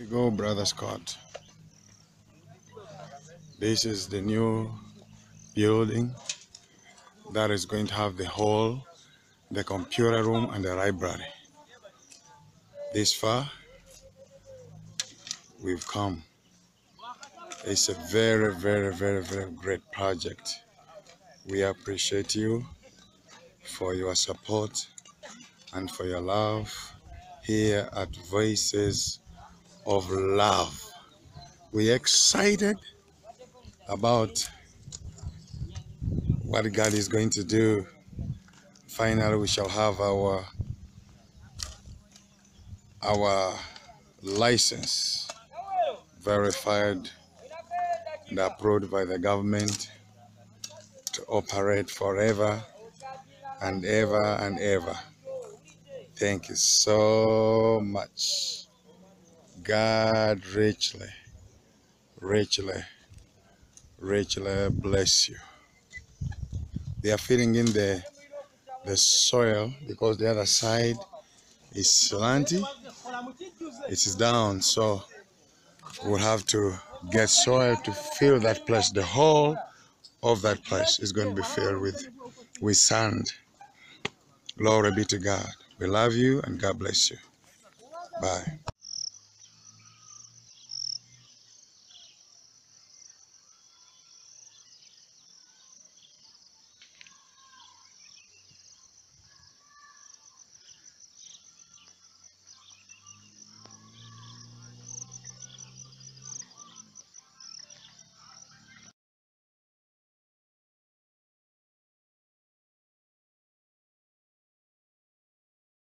you go, Brother Scott. This is the new building that is going to have the hall, the computer room, and the library. This far, we've come. It's a very, very, very, very great project. We appreciate you for your support and for your love here at Voices of Love. We're excited about what God is going to do. Finally, we shall have our our license verified and approved by the government to operate forever and ever and ever. Thank you so much. God richly, richly, richly bless you. They are filling in the the soil because the other side is slanty. It is down, so we'll have to get soil to fill that place. The whole of that place is going to be filled with with sand. Glory be to God. We love you and God bless you. Bye.